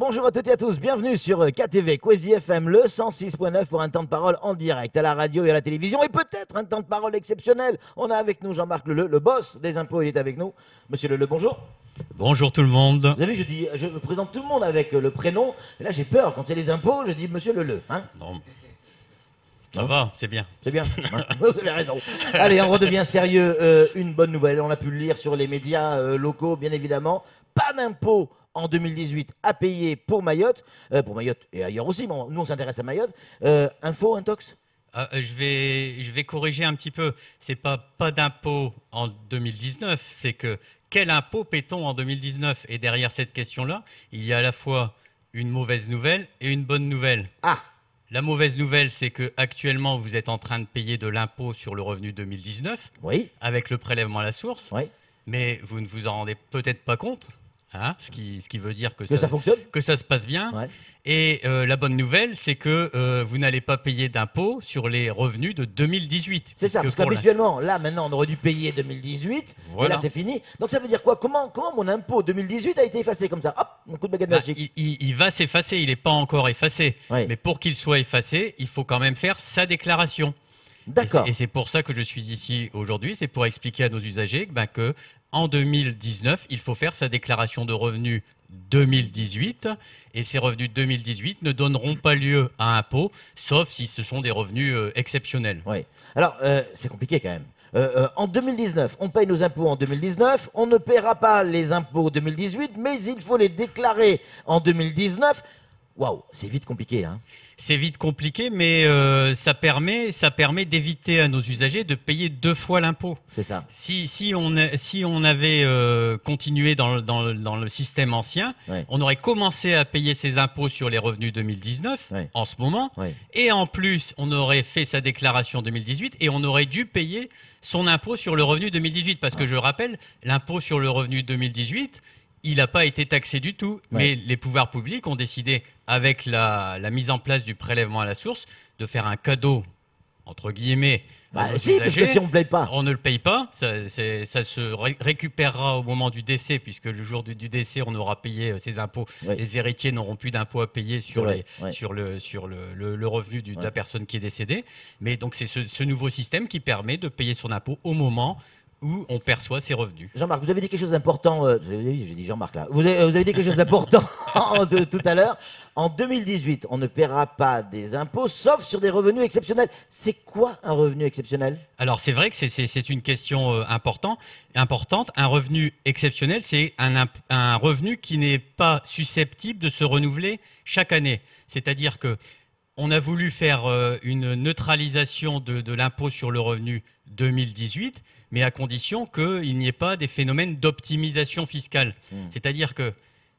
bonjour à toutes et à tous, bienvenue sur euh, KTV, Quasi FM, le 106.9 pour un temps de parole en direct à la radio et à la télévision et peut-être un temps de parole exceptionnel. On a avec nous Jean-Marc Leleu, le boss des impôts, il est avec nous. Monsieur Leleu, bonjour. Bonjour tout le monde. Vous avez vu, je, dis, je présente tout le monde avec euh, le prénom, et là j'ai peur, quand c'est les impôts, je dis Monsieur Leleu. Hein non. Ça va, c'est bien. C'est bien, hein vous avez raison. Allez, on redevient sérieux. Euh, une bonne nouvelle, on a pu le lire sur les médias euh, locaux, bien évidemment. Pas d'impôt en 2018 à payer pour Mayotte, euh, pour Mayotte et ailleurs aussi, mais nous on s'intéresse à Mayotte. Euh, info, intox? Ah, euh, je, vais, je vais corriger un petit peu. C'est pas pas d'impôt en 2019, c'est que quel impôt paie-t-on en 2019 Et derrière cette question-là, il y a à la fois une mauvaise nouvelle et une bonne nouvelle. Ah, La mauvaise nouvelle, c'est que actuellement vous êtes en train de payer de l'impôt sur le revenu 2019 oui, avec le prélèvement à la source, oui. mais vous ne vous en rendez peut-être pas compte. Hein, ce, qui, ce qui veut dire que, Que ça fonctionne que ça se passe bien. Ouais. Et euh, la bonne nouvelle, c'est que euh, vous n'allez pas payer d'impôt sur les revenus de 2018. C'est ça, parce pour la- qu'habituellement, là maintenant on aurait dû payer 2018, mais Voilà. là c'est fini. Donc ça veut dire quoi? Comment, comment mon impôt 2018 a été effacé comme ça? Hop, un coup de baguette Bah, magique. il, il- il va s'effacer, il n'est pas encore effacé. Ouais. Mais pour qu'il soit effacé, il faut quand même faire sa déclaration. D'accord. Et c'est- Et c'est pour ça que je suis ici aujourd'hui, c'est pour expliquer à nos usagers ben, que en 2019, il faut faire sa déclaration de revenus 2018 et ces revenus 2018 ne donneront pas lieu à impôt, sauf si ce sont des revenus euh, exceptionnels. Oui. Alors, euh, c'est compliqué quand même. Euh, en 2019, on paye nos impôts en 2019, on ne paiera pas les impôts 2018, mais il faut les déclarer en 2019. Waouh, c'est vite compliqué. Hein. C'est vite compliqué, mais euh, ça permet, ça permet d'éviter à nos usagers de payer deux fois l'impôt. C'est ça. Si, si, on, si on avait euh, continué dans le, dans, le, dans le système ancien, Ouais. on aurait commencé à payer ses impôts sur les revenus 2019 Ouais. en ce moment, Ouais. et en plus, on aurait fait sa déclaration 2018 et on aurait dû payer son impôt sur le revenu 2018. Parce que je rappelle, l'impôt sur le revenu 2018, il n'a pas été taxé du tout. Mais les pouvoirs publics ont décidé, avec la, la mise en place du prélèvement à la source, de faire un cadeau, entre guillemets, Bah, si, parce que si on ne paye pas. On ne le paye pas, ça, se ré- récupérera au moment du décès, puisque le jour du, du décès, on aura payé euh, ses impôts. Les héritiers n'auront plus d'impôts à payer sur, vrai, les- ouais. sur, le, sur le, le- le revenu du- de la personne qui est décédée. Mais donc, c'est ce, ce nouveau système qui permet de payer son impôt au moment où on perçoit ses revenus. Jean-Marc, vous avez dit quelque chose d'important. euh, J'ai dit Jean-Marc là. Vous avez, vous avez dit quelque chose d'important tout à l'heure. En 2018, on ne paiera pas des impôts, sauf sur des revenus exceptionnels. C'est quoi un revenu exceptionnel? Alors c'est vrai que c'est- une question euh, important, importante. Un revenu exceptionnel, c'est un, revenu qui n'est pas susceptible de se renouveler chaque année. C'est-à-dire que on a voulu faire euh, une neutralisation de, de l'impôt sur le revenu 2018, mais à condition qu'il n'y ait pas des phénomènes d'optimisation fiscale. C'est-à-dire que,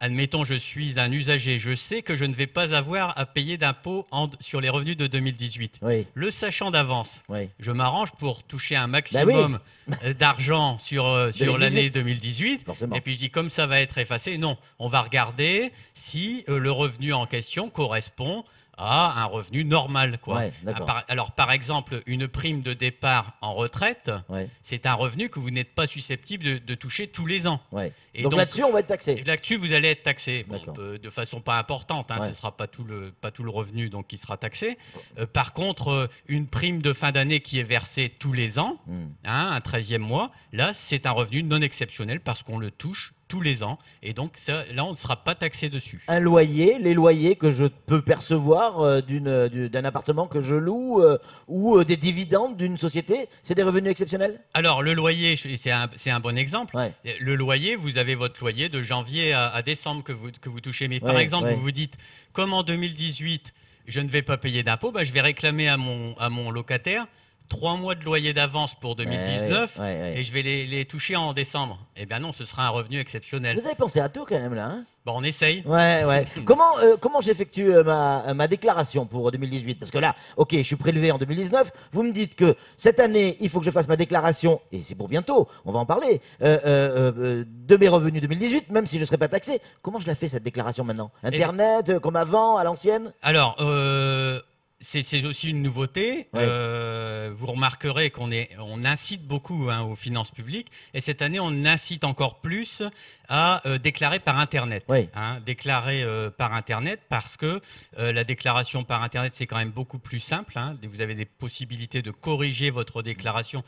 admettons, je suis un usager, je sais que je ne vais pas avoir à payer d'impôt en- sur les revenus de 2018. Oui, Le sachant d'avance, oui. je m'arrange pour toucher un maximum euh, d'argent sur, euh, sur 2018. l'année 2018. Forcément. Et puis je dis, comme ça va être effacé, non, on va regarder si euh, le revenu en question correspond à un revenu normal. Quoi. Ouais. Ah, alors par exemple, une prime de départ en retraite, Ouais, c'est un revenu que vous n'êtes pas susceptible de, de toucher tous les ans. ouais. Et donc, donc- là-dessus, on va être taxé. là-dessus, vous allez être taxé Bon, euh, de façon pas importante. Hein. Ce ne sera pas tout, le, pas tout le revenu donc, qui sera taxé. Euh, par contre, euh, une prime de fin d'année qui est versée tous les ans, Hmm. hein, un 13e mois, là, c'est un revenu non exceptionnel parce qu'on le touche tous les ans. Et donc, ça, là, on ne sera pas taxé dessus. Un loyer, les loyers que je peux percevoir euh, d'une, euh, du- d'un appartement que je loue euh, ou euh, des dividendes d'une société, c'est des revenus exceptionnels? Alors, le loyer, c'est un, c'est un bon exemple. Ouais. Le loyer, vous avez votre loyer de janvier à, à décembre que vous, que vous touchez. Mais par exemple, ouais. vous vous dites, comme en 2018, je ne vais pas payer d'impôt, bah, je vais réclamer à mon, à mon locataire trois mois de loyer d'avance pour 2019 Ouais, ouais, ouais. et je vais les, les toucher en décembre. Eh bien non, ce sera un revenu exceptionnel. Vous avez pensé à tout quand même là hein Bon, on essaye. Ouais, ouais. comment euh, comment j'effectue euh, ma, euh, ma déclaration pour 2018 Parce que là, ok, je suis prélevé en 2019. Vous me dites que cette année, il faut que je fasse ma déclaration, et c'est pour bientôt, on va en parler, euh, de mes revenus 2018, même si je ne serai pas taxé. Comment je la fais cette déclaration maintenant? Internet, euh, comme avant, à l'ancienne? Alors, euh, c'est aussi une nouveauté. Ouais. Euh, vous remarquerez qu'on on incite beaucoup hein, aux finances publiques, et cette année, on incite encore plus à euh, déclarer par Internet. Oui. Hein, déclarer euh, par Internet parce que la déclaration par Internet, c'est quand même beaucoup plus simple. hein. Vous avez des possibilités de corriger votre déclaration.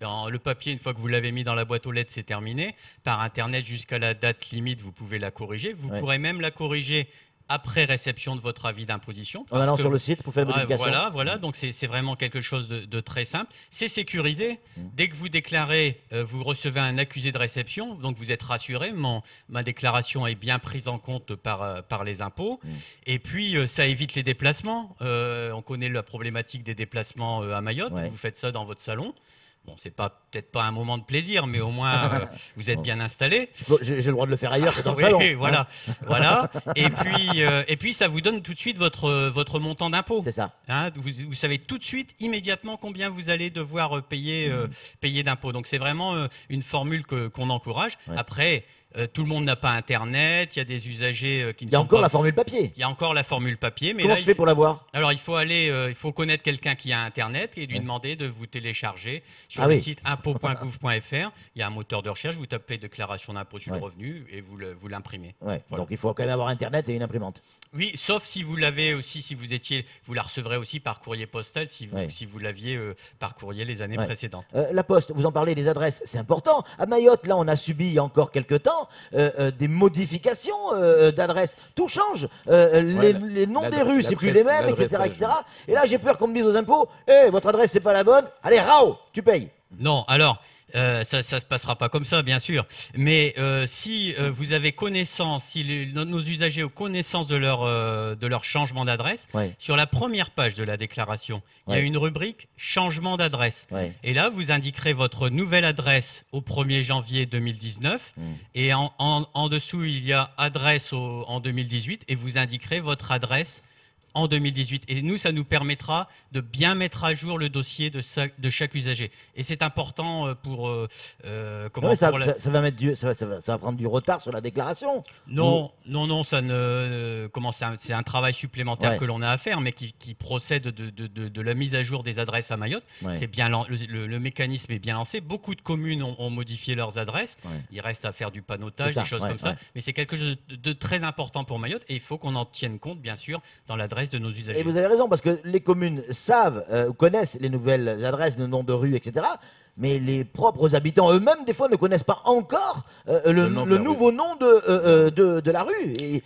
Dans le papier, une fois que vous l'avez mis dans la boîte aux lettres, c'est terminé. Par Internet, jusqu'à la date limite, vous pouvez la corriger. Vous Ouais. pourrez même la corriger après réception de votre avis d'imposition. En allant que sur le site pour faire la modification. voilà, voilà. Donc c'est vraiment quelque chose de, de très simple. C'est sécurisé. Mm. Dès que vous déclarez, euh, vous recevez un accusé de réception, donc vous êtes rassuré. Mon, ma déclaration est bien prise en compte par, euh, par les impôts. Mm. Et puis euh, ça évite les déplacements. On connaît la problématique des déplacements à Mayotte. Ouais. Vous faites ça dans votre salon. Bon, c'est pas peut-être pas un moment de plaisir, mais au moins euh, vous êtes bien installé. J'ai le droit de le faire ailleurs que dans le Oui, salon. hein. voilà, voilà. Et puis, euh, et puis, ça vous donne tout de suite votre, votre montant d'impôt. C'est ça. Hein, vous, vous savez tout de suite, immédiatement, combien vous allez devoir euh, payer, euh, payer d'impôts. Donc c'est vraiment une formule que- qu'on encourage. Ouais. Après, euh, tout le monde n'a pas Internet. Il y a des usagers euh, qui ne Il y a sont encore pas- la formule papier. Il y a encore la formule papier, mais Comment là, je fais pour l'avoir alors il faut aller, euh, il faut connaître quelqu'un qui a Internet et lui Ouais. demander de vous télécharger sur Ah le oui. site impôt.gouv.fr. Il y a un moteur de recherche, vous tapez déclaration d'impôt sur Ouais. le revenu et vous le- vous l'imprimez. Ouais. Voilà. Donc il faut quand même avoir Internet et une imprimante. Oui, sauf si vous l'avez aussi, si vous étiez, vous la recevrez aussi par courrier postal si vous, si vous l'aviez par courrier les années précédentes. La Poste, vous en parlez, les adresses, c'est important. À Mayotte, là, on a subi il y a encore quelques temps euh, euh, des modifications euh, d'adresses. Tout change. Euh, les, Ouais, la- les noms des rues, c'est plus les mêmes, etc., etc. Et là, j'ai peur qu'on me dise aux impôts, Eh, votre adresse, c'est pas la bonne. Allez, rao, tu payes. Non, alors. Euh, ça ne se passera pas comme ça, bien sûr. Mais euh, si euh, vous avez connaissance, si les- nos, usagers ont connaissance de leur, de leur changement d'adresse, Ouais, sur la première page de la déclaration, il y a une rubrique changement d'adresse. ouais. Et là, vous indiquerez votre nouvelle adresse au 1er janvier 2019. Mm. Et en, en- en dessous, il y a adresse au- en 2018. Et vous indiquerez votre adresse en 2018. Et nous, ça nous permettra de bien mettre à jour le dossier de, sa- de chaque usager. Et c'est important euh, pour... euh, euh, comment, Ouais, ça, pour la- ça- ça va mettre du, ça, va, ça va- ça va prendre du retard sur la déclaration. Non, non, non, ça ne. comment c'est un, travail supplémentaire Ouais. que l'on a à faire, mais qui, qui procède de, de- de- de la mise à jour des adresses à Mayotte. Ouais. C'est bien, le, le- le mécanisme est bien lancé. Beaucoup de communes ont, ont modifié leurs adresses. Ouais. Il reste à faire du panotage, des choses comme ça. Mais c'est quelque chose de, de très important pour Mayotte et il faut qu'on en tienne compte, bien sûr, dans l'adresse de nos usagers. Et vous avez raison, parce que les communes savent, euh, connaissent les nouvelles adresses, le nom de rue, etc. Mais les propres habitants eux-mêmes, des fois, ne connaissent pas encore euh, le, Le nom de le la nouveau nom de, euh, euh, de, de la rue. Et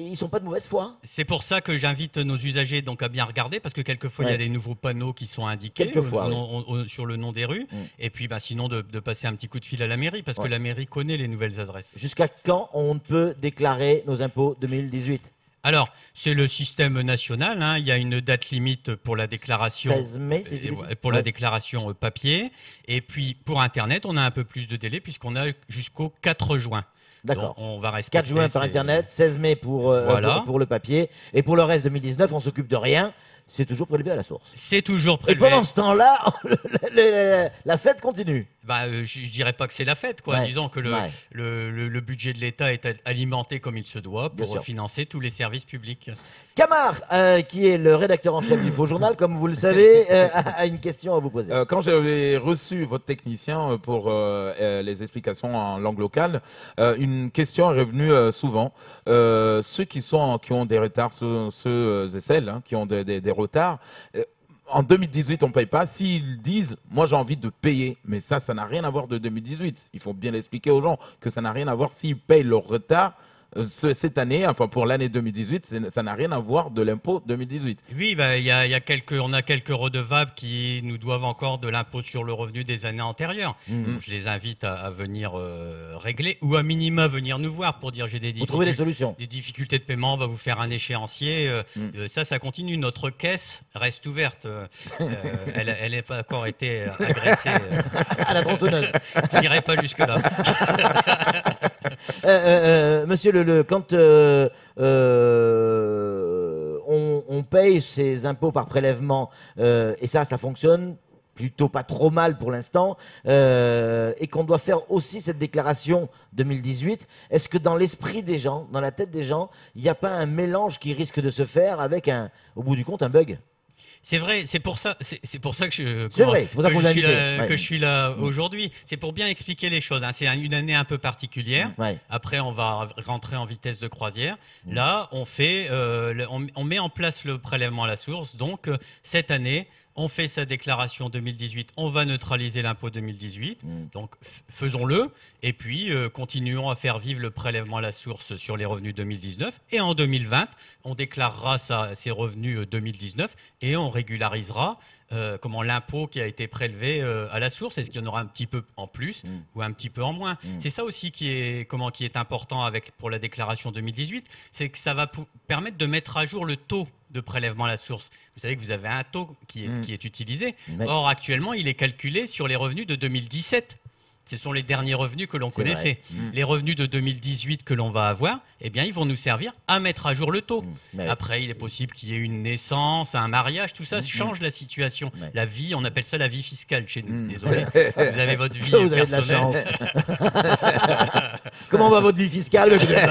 ils sont pas de mauvaise foi. C'est pour ça que j'invite nos usagers donc à bien regarder parce que quelquefois il y a des nouveaux panneaux qui sont indiqués oui. sur le nom des rues Mm. et puis bah, sinon de, de passer un petit coup de fil à la mairie parce Ouais. que la mairie connaît les nouvelles adresses. Jusqu'à quand on peut déclarer nos impôts 2018 Alors c'est le système national, hein, il y a une date limite pour la déclaration. 16 mai, si je et dis voilà, bien. pour la Ouais. déclaration euh, papier et puis pour internet on a un peu plus de délai puisqu'on a jusqu'au 4 juin. D'accord. On va respecter 4 juin par Internet, 16 mai pour, euh, Voilà. pour, pour le papier. Et pour le reste 2019, on s'occupe de rien. C'est toujours prélevé à la source. C'est toujours Et prélevé. pendant ce temps-là, la, fête continue. Bah, euh, je, dirais pas que c'est la fête, quoi. Ouais, Disons que le, ouais. le, le- le budget de l'État est alimenté comme il se doit pour financer tous les services publics. Camar, euh, qui est le rédacteur en chef du Faux Journal, comme vous le savez, euh, a une question à vous poser. Euh, quand j'avais reçu votre technicien pour les explications en langue locale, euh, une question est revenue euh, souvent. Euh, ceux qui sont qui ont des retards, ceux, euh, et celles hein, qui ont des, retards. en 2018, on ne paye pas. S'ils disent, moi j'ai envie de payer, mais ça, ça n'a rien à voir de 2018. Il faut bien l'expliquer aux gens que ça n'a rien à voir s'ils payent leur retard cette année, enfin pour l'année 2018, c'est- ça n'a rien à voir de l'impôt 2018. Oui, il y a, il y a quelques, on a quelques redevables qui nous doivent encore de l'impôt sur le revenu des années antérieures. Donc, je les invite à, à venir euh, régler ou à minima venir nous voir pour dire j'ai des Vous trouvez des difficultés. solutions Des difficultés de paiement, on va vous faire un échéancier. euh, Mm. euh, ça, ça continue. Notre caisse reste ouverte. Euh, euh, elle n'a pas encore été euh, agressée. euh, à la tronçonneuse. je n'irai pas jusque-là. Euh, euh, euh, monsieur le, le- quand on, paye ses impôts par prélèvement, et ça, ça fonctionne plutôt pas trop mal pour l'instant, et qu'on doit faire aussi cette déclaration 2018, est-ce que dans l'esprit des gens, dans la tête des gens, il n'y a pas un mélange qui risque de se faire avec, un, au bout du compte, un bug? C'est vrai, c'est pour ça, c'est pour ça que je, C'est comment- vrai, c'est pour ça que je suis là, ouais. que je suis là aujourd'hui. C'est pour bien expliquer les choses. hein. C'est un- une année un peu particulière. Ouais. Après, on va rentrer en vitesse de croisière. Mm. Là, on fait, euh, on met en place le prélèvement à la source. Donc, euh, cette année, on fait sa déclaration 2018. On va neutraliser l'impôt 2018. Mm. Donc, faisons-le. Et puis, euh, continuons à faire vivre le prélèvement à la source sur les revenus 2019. Et en 2020, on déclarera sa- ses revenus euh, 2019 et on régularisera euh, comment l'impôt qui a été prélevé euh, à la source. Est-ce qu'il y en aura un petit peu en plus Mm. ou un petit peu en moins Mm. C'est ça aussi qui est, comment, qui est important avec, pour la déclaration 2018, c'est que ça va permettre de mettre à jour le taux de prélèvement à la source. Vous savez que vous avez un taux qui est, Mm. qui est utilisé. Mais- Or, actuellement, il est calculé sur les revenus de 2017. Ce sont les derniers revenus que l'on connaissait. Mm. Les revenus de 2018 que l'on va avoir, eh bien, ils vont nous servir à mettre à jour le taux. Mm. Mais- Après, il est possible qu'il y ait une naissance, un mariage, tout ça Mhm. change la situation. La vie, on appelle ça la vie fiscale chez nous. Mm. Désolé, vous avez votre vie Vous personnelle. Comment va votre vie fiscale bien.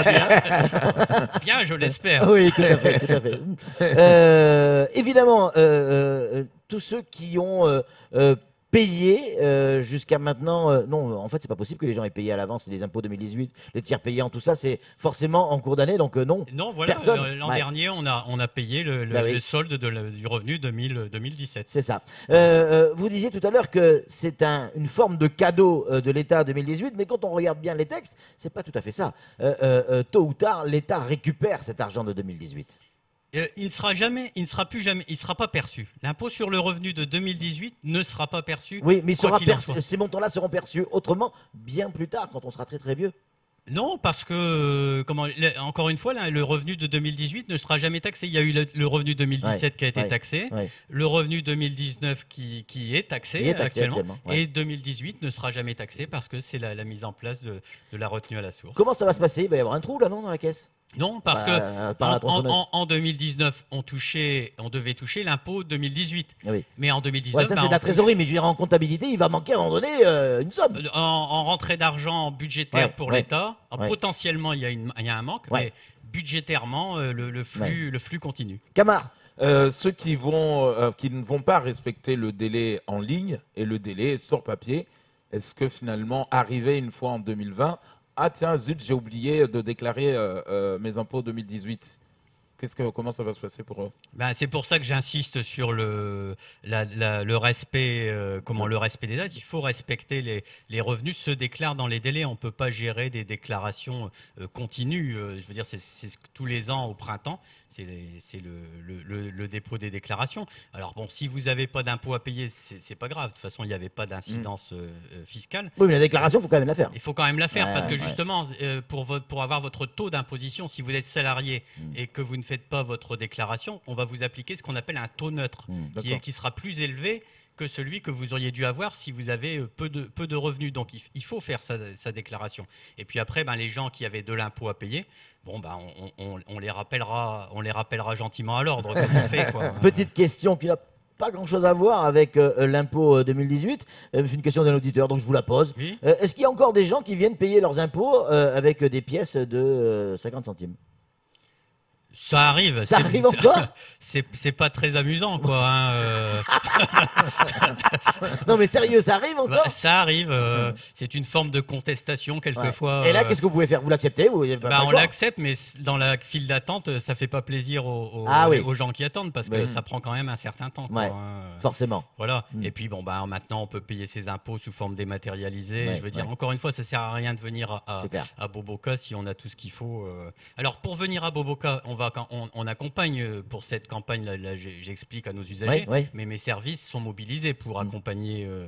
Bien, je l'espère. Oui, tout à fait. tout à fait. Euh, évidemment, euh, euh, tous ceux qui ont euh, euh, payé euh, jusqu'à maintenant, euh, non, en fait, c'est pas possible que les gens aient payé à l'avance les impôts 2018, les tiers payants, tout ça, c'est forcément en cours d'année, donc euh, non. Non, voilà, Personne. euh, l'an Ouais. dernier, on a, on a payé le, le- Bah oui. le solde de la- du revenu 2000, 2017. C'est ça. Euh, euh, vous disiez tout à l'heure que c'est un- une forme de cadeau euh, de l'État 2018, mais quand on regarde bien les textes, c'est pas tout à fait ça. Euh, euh, euh, tôt ou tard, l'État récupère cet argent de 2018. Euh, il ne sera jamais, il ne sera plus jamais, il sera pas perçu. L'impôt sur le revenu de 2018 ne sera pas perçu. Oui, mais sera perçu- ces montants-là seront perçus autrement bien plus tard, quand on sera très très vieux. Non, parce que, euh, comment, encore une fois, là, le revenu de 2018 ne sera jamais taxé. Il y a eu le, le revenu 2017 qui a été ouais, taxé, ouais. le revenu 2019 qui, qui est taxé Qui est taxé actuellement, et 2018 ne sera jamais taxé parce que c'est la, la mise en place de, de la retenue à la source. Comment ça va se passer? Il va y avoir un trou là, non, dans la caisse? Non, parce Bah, que en, tronçonneuse. en- en 2019, on touchait, on devait toucher l'impôt 2018, Ah oui. mais en 2019, Ouais, ça bah, c'est de la trésorerie, mais je veux dire en comptabilité, il va manquer à un moment donné euh, une somme. Euh, En, en rentrée d'argent budgétaire Ouais, pour ouais, l'État, potentiellement il y, a une- il y a un manque, mais budgétairement euh, le, le flux, le flux continue. Camar, Euh, ceux qui, vont, euh, qui ne vont pas respecter le délai en ligne et le délai sur papier, est-ce que finalement, arrivé une fois en 2020, ah tiens, zut, j'ai oublié de déclarer euh, euh, mes impôts 2018 Qu'est-ce que, Comment ça va se passer pour eux Ben, c'est pour ça que j'insiste sur le, la- la- le respect, euh, comment le respect des dates. Il faut respecter les, les revenus se déclarent dans les délais. On peut pas gérer des déclarations euh, continues. Euh, je veux dire, c'est tous les ans au printemps, c'est les- c'est le, le- le- le dépôt des déclarations. Alors bon, si vous n'avez pas d'impôt à payer, c'est c'est pas grave. De toute façon, il n'y avait pas d'incidence euh, euh, fiscale. oui, mais la déclaration, il faut quand même la faire. Il faut quand même la faire Ouais, parce que ouais. justement, euh, pour, votre, pour avoir votre taux d'imposition, si vous êtes salarié Mm. et que vous ne faites pas votre déclaration, on va vous appliquer ce qu'on appelle un taux neutre, Mm, qui, est- d'accord. qui sera plus élevé que celui que vous auriez dû avoir si vous avez euh, peu de, peu de revenus. Donc il, faut faire sa, sa déclaration. Et puis après, ben, les gens qui avaient de l'impôt à payer, bon, ben, on, on- on les rappellera, on les rappellera gentiment à l'ordre comme on fait. Quoi. Petite question qui n'a pas grand-chose à voir avec euh, l'impôt euh, 2018. Euh, c'est une question d'un auditeur, donc je vous la pose. Oui. Euh, Est-ce qu'il y a encore des gens qui viennent payer leurs impôts avec des pièces de euh, 50 centimes? Ça arrive. Ça arrive encore? C'est pas très amusant, quoi. hein, euh. Non mais sérieux, ça arrive Bah, encore ça arrive. euh, c'est une forme de contestation Ouais. quelquefois. Et là, euh, qu'est-ce que vous pouvez faire? Vous l'acceptez bah, on l'accepte, mais dans la file d'attente, ça fait pas plaisir aux, aux- Ah oui. aux gens qui attendent parce que ça prend quand même un certain temps. quoi, hein. Forcément. Voilà. Mm. Et puis bon, bah, maintenant, on peut payer ses impôts sous forme dématérialisée. Ouais, Je veux dire, encore une fois, ça sert à rien de venir à, à- à Boboca si on a tout ce qu'il faut. Alors, pour venir à Boboca, on, va, on, on accompagne euh, pour cette campagne, là, là, j'ai- j'explique à nos usagers, Oui, oui. mais mes services sont mobilisés pour Mm. accompagner, euh,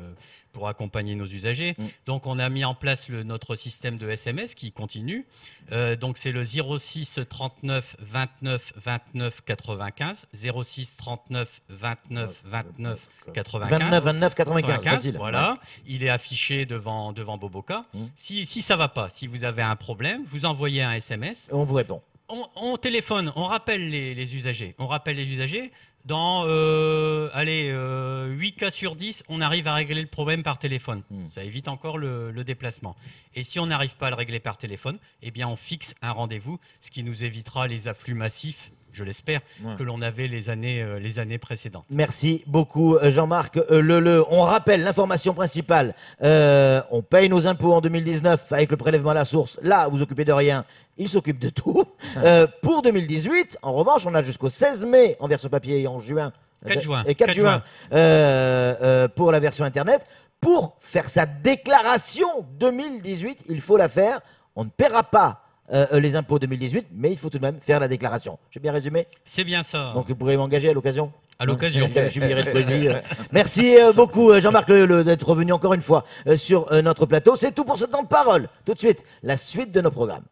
pour accompagner nos usagers. Mm. Donc, on a mis en place le- notre système de SMS qui continue. Euh, donc, c'est le 06 39 29 29 95. 06 39 29 29 95. 29, 29, 95, 95, facile. Voilà, il est affiché devant, devant Boboca. Mm. Si, si ça va pas, si vous avez un problème, vous envoyez un SMS. On vous répond. On, on téléphone, on rappelle les, les usagers. On rappelle les usagers. Dans euh, allez, euh, 8 cas sur 10, on arrive à régler le problème par téléphone. Mm. Ça évite encore le, le déplacement. Et si on n'arrive pas à le régler par téléphone, eh bien on fixe un rendez-vous, ce qui nous évitera les afflux massifs je l'espère, Ouais. que l'on avait les années, euh, les années précédentes. Merci beaucoup euh, Jean-Marc Leleu. On rappelle l'information principale. Euh, on paye nos impôts en 2019 avec le prélèvement à la source. Là, vous occupez de rien. Il s'occupe de tout. Euh, pour 2018, en revanche, on a jusqu'au 16 mai en version papier et en juin. 4 juin. Et 4, 4 juin, juin. euh, euh, pour la version Internet. Pour faire sa déclaration 2018, il faut la faire. On ne paiera pas euh, les impôts 2018, mais il faut tout de même faire la déclaration. J'ai bien résumé C'est bien ça. Donc vous pourrez m'engager à l'occasion À l'occasion. Je suis viré de poésie. Merci euh, beaucoup euh, Jean-Marc d'être revenu encore une fois sur notre plateau. C'est tout pour ce temps de parole. Tout de suite, la suite de nos programmes.